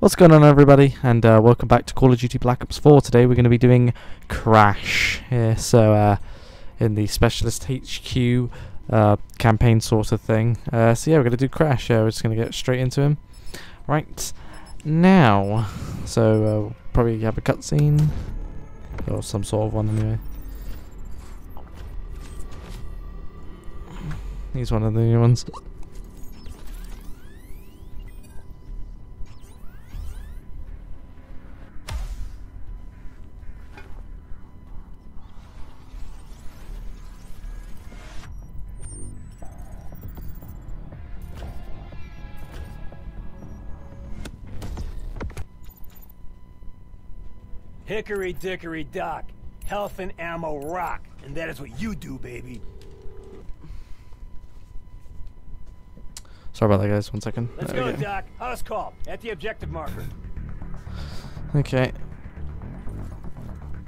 What's going on everybody and uh, welcome back to Call of Duty Black Ops 4. Today we're going to be doing Crash here, so uh, in the Specialist HQ uh, campaign sort of thing. Uh, so yeah, we're going to do Crash, we're just going to get straight into him. Right, now, so uh, probably have a cutscene, or some sort of one anyway. He's one of the new ones. Hickory dickory dock. Health and ammo rock. And that is what you do, baby. Sorry about that guys, one second. Let's There go, Doc. House call. At the objective marker. Okay.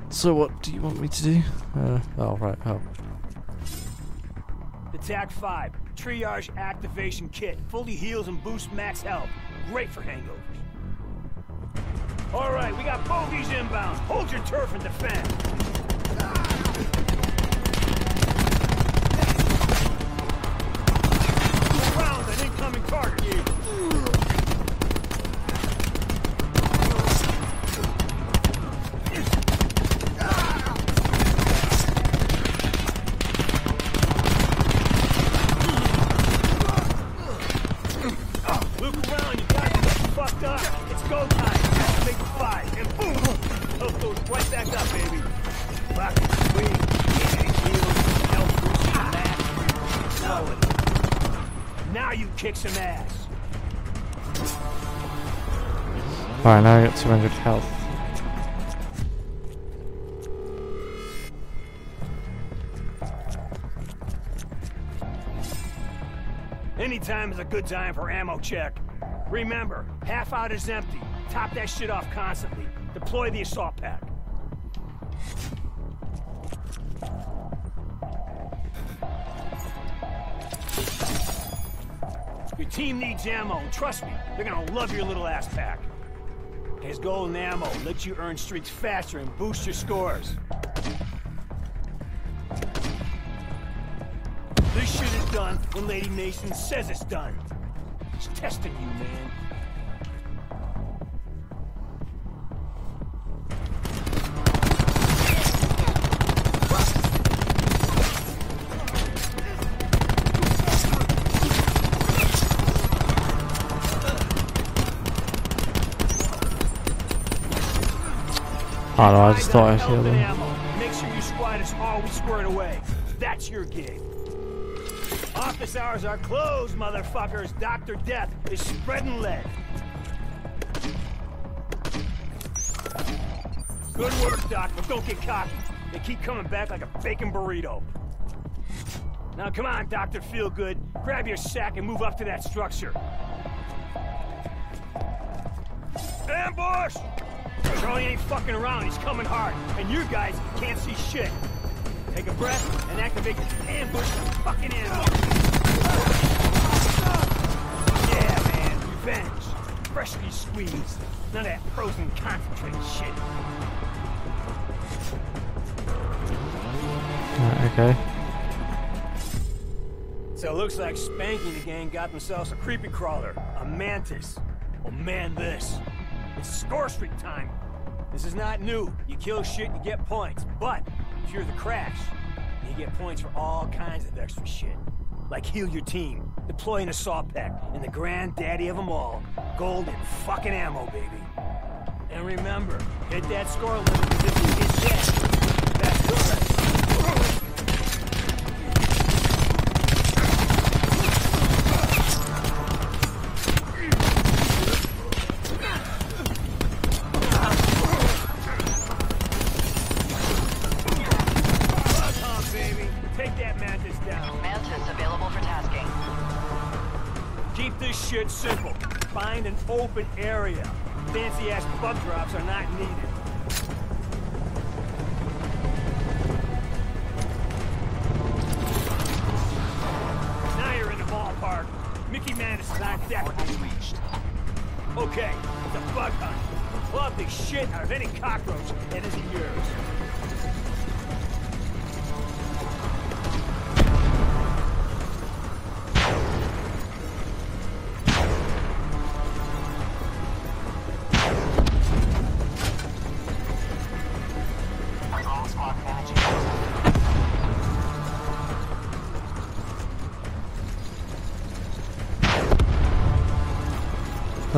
So what do you want me to do? Uh, oh, right, oh. The TAK-5. Triage activation kit. Fully heals and boosts max health. Great for hangovers. All right, we got bogeys inbound. Hold your turf and defend. Round an incoming target. 200 health. Anytime is a good time for ammo check. Remember, half out is empty. Top that shit off constantly. Deploy the assault pack. Your team needs ammo, and trust me, they're gonna love your little ass pack. His golden ammo lets you earn streaks faster and boost your scores. This shit is done when Lady Mason says it's done. She's testing you, man. Oh no, I just thought I help him. Make sure your squad is always squared away. That's your gig. Office hours are closed, motherfuckers. Dr. Death is spreading lead. Good work, Doc, but don't get cocky. They keep coming back like a bacon burrito. Now come on, Dr. Feelgood. Grab your sack and move up to that structure. Ambush! Charlie ain't fucking around, he's coming hard. And you guys can't see shit. Take a breath and activate the ambush fucking ammo. Yeah, man, revenge. Freshly squeezed. None of that frozen concentrated shit. Okay. So it looks like Spanky and the gang got themselves a creepy crawler, a mantis. Oh man, this. It's score streak time. This is not new. You kill shit, you get points. But if you're the crash, you get points for all kinds of extra shit. Like heal your team, deploy an assault pack, and the granddaddy of them all, golden fucking ammo, baby. And remember, hit that score limit an open area. Fancy ass bug drops are not needed. Now you're in the ballpark. Mickey Mantis is on deck. Reached. Okay, it's a bug hunt. Club the shit out of any cockroach that isn't yours.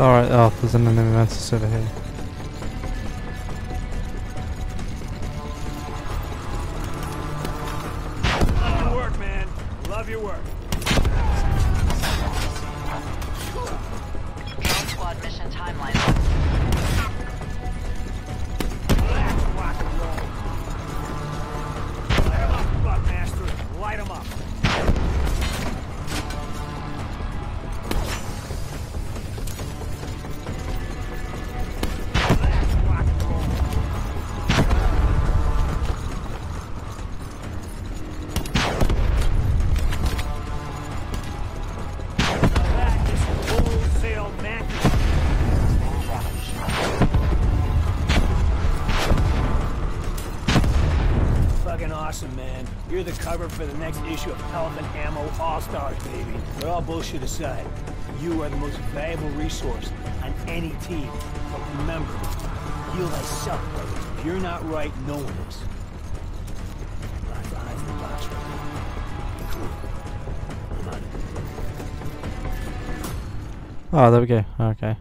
Alright, oh, there's an enemy mantis over here. Awesome, man. You're the cover for the next issue of Elephant Ammo All-Stars, baby. But all bullshit aside, you are the most valuable resource on any team. But remember, heal thyself, brothers. If you're not right, no one is. Oh, there we go. Okay.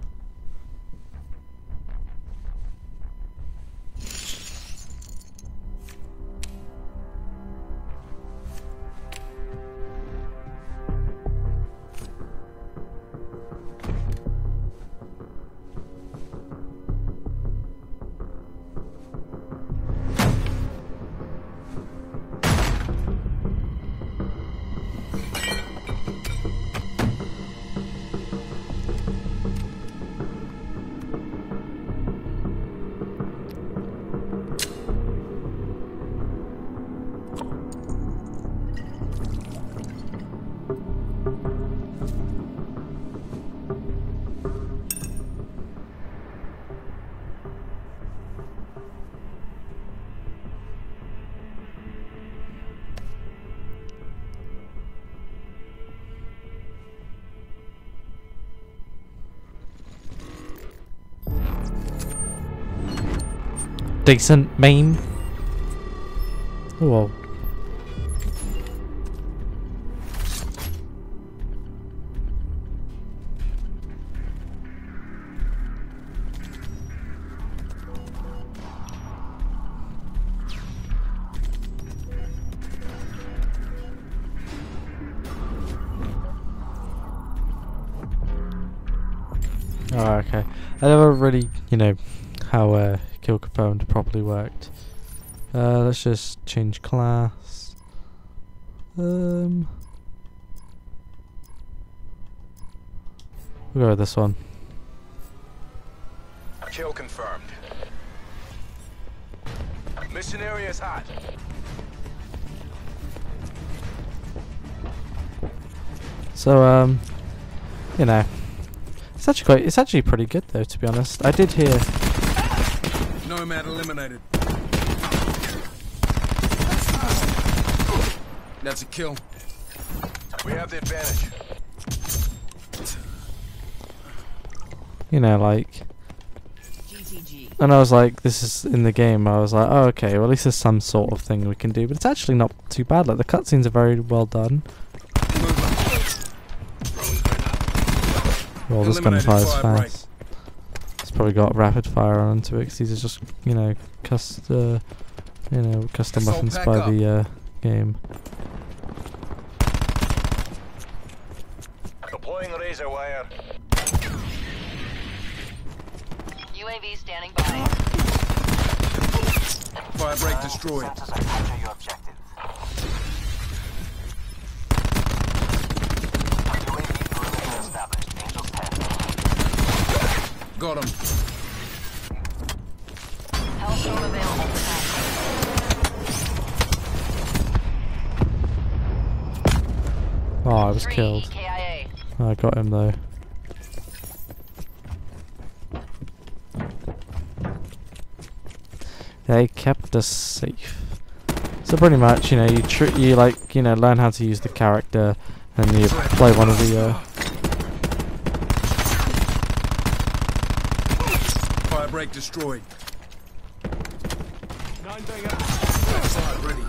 Decent meme. Oh well. Oh, okay. I never really, you know, how uh, kill confirmed properly worked. Uh, let's just change class. Um, we'll go with this one. Kill confirmed. Mission area is hot. So, um, you know, it's actually quite, it's actually pretty good though, to be honest. I did hear, Nomad eliminated. That's a kill. We have the advantage. you know, like, and I was like, this is in the game. I was like, oh, okay, well, at least there's some sort of thing we can do. But it's actually not too bad. Like the cutscenes are very well done. Well, this Eliminated gunfire's Firebreak. fast. It's probably got rapid fire onto it 'cause these are just, you know, cust, uh, you know, custom Assault weapons by up. the uh, game. Deploying razor wire. UAV standing by. Firebreak destroyed. Got him. Oh, I was killed. I got him though. They kept us safe. So pretty much, you know, you you like, you know, learn how to use the character, and you play one of the uh, Firebreak destroyed. Nine thing out. Fire ready.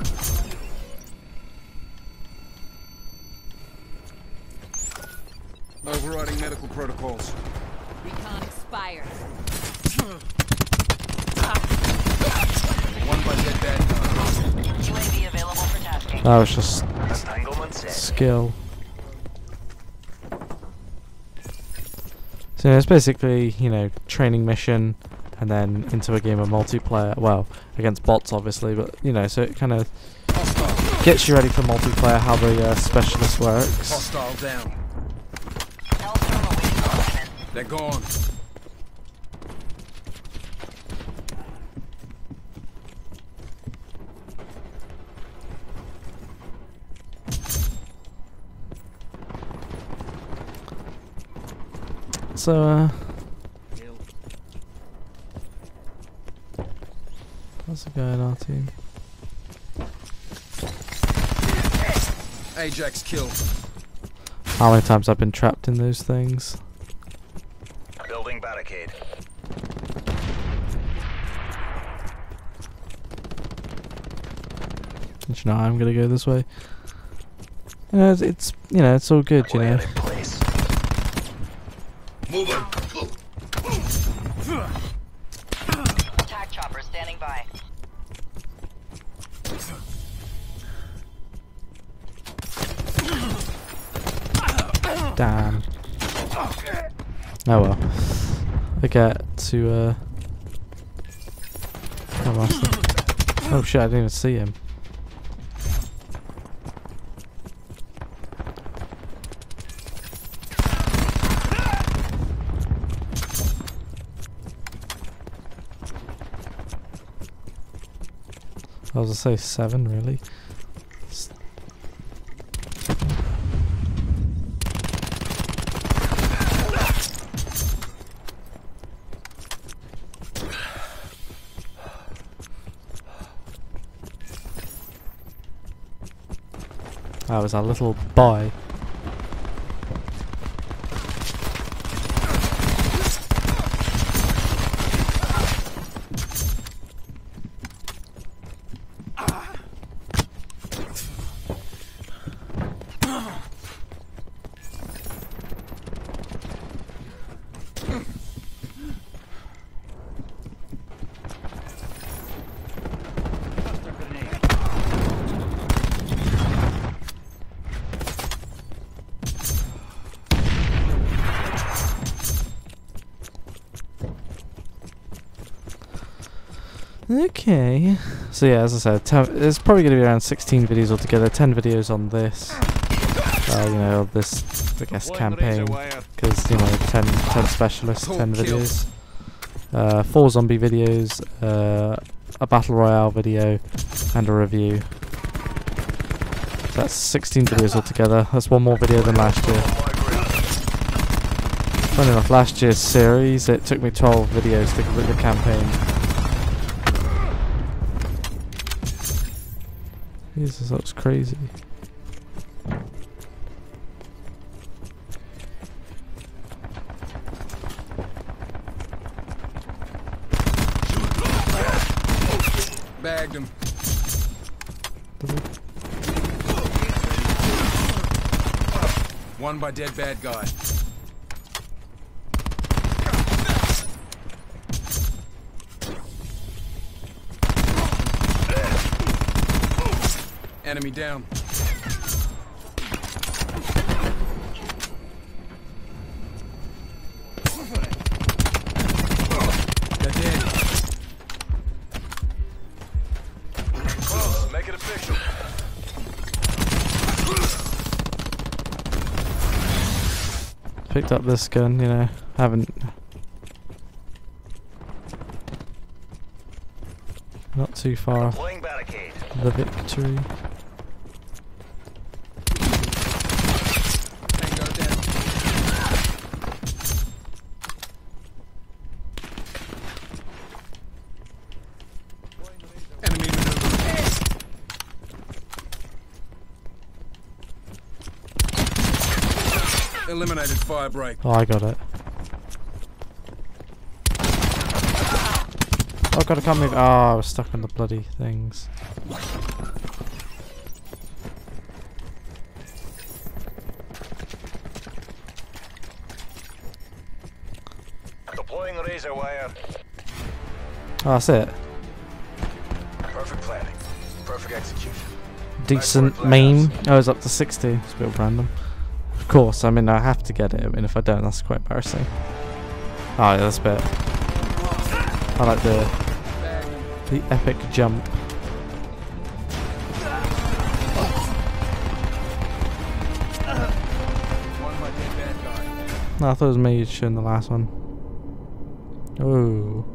Overriding medical protocols. Recon expired. One by dead bad. UAV available for tasking. that was just Entanglement skill. So it's basically, you know, training mission, and then into a game of multiplayer. Well, against bots, obviously, but you know, so it kind of gets you ready for multiplayer. How the uh, specialist works. Hostile down. Hellstorm awaiting deployment. They're gone. So, uh, how's it going, our team? Ajax killed. How many times I've been trapped in those things? Building barricade. Don't you know I'm gonna go this way? Yeah, it's, it's you know it's all good, you know. Plan in place. Attack chopper standing by. Damn. Oh well. I get to uh. Oh shit! I didn't even see him. I was gonna say seven, really. That was a little boy. Okay. So yeah, as I said, ten, there's probably going to be around 16 videos altogether. 10 videos on this. Uh, you know, this I guess campaign because you know 10, 10 specialists, 10 videos. Uh, four zombie videos, uh, a battle royale video, and a review. So that's 16 videos altogether. That's one more video than last year. Funny enough, last year's series, it took me 12 videos to complete the campaign. Jesus, that was crazy. Bagged him. One by dead bad guy. Enemy down. They're dead. Close. Make it official. Picked up this gun, you know, haven't. Not too far off the victory. Tango down. Eliminated Firebreak. Oh, I got it. Oh, gotta come with. Ah, oh, I was stuck on the bloody things. Deploying razor wire. Oh, that's it. Perfect planning. Perfect execution. Decent meme. Lighthouse. Oh, it's up to 60. It's a bit random. Course, I mean, I have to get it. I mean, if I don't, that's quite embarrassing. Oh, yeah, that's a bit. I like the the epic jump. No, I thought it was me shooting the last one. Oh.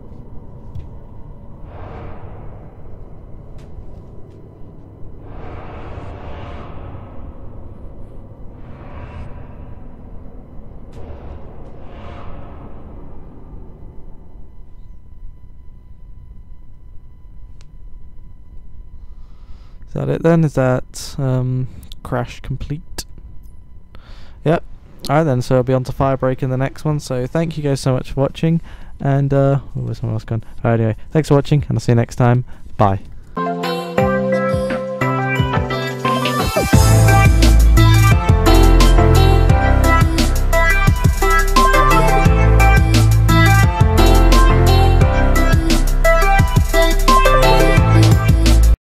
Is that it then? Is that um, crash complete? Yep. Alright then, so I'll be on to Firebreak in the next one. So thank you guys so much for watching. And, uh, oh, where's someone else gone? Alright, anyway, thanks for watching, and I'll see you next time. Bye.